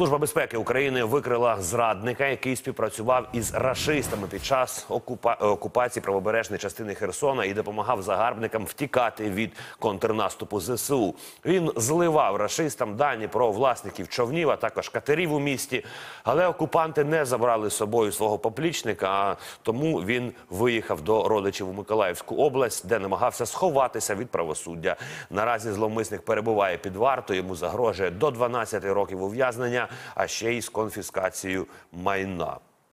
Служба безпеки України викрила зрадника, який співпрацював із рашистами під час окупа... окупації правобережної частини Херсона і допомагав загарбникам втікати від контрнаступу ЗСУ. Він зливав рашистам дані про власників човнів, а також катерів у місті. Але окупанти не забрали з собою свого поплічника, а тому він виїхав до родичів у Миколаївську область, де намагався сховатися від правосуддя. Наразі зловмисник перебуває під вартою. Йому загрожує до 12 років ув'язнення, а ще й з конфіскацією майна.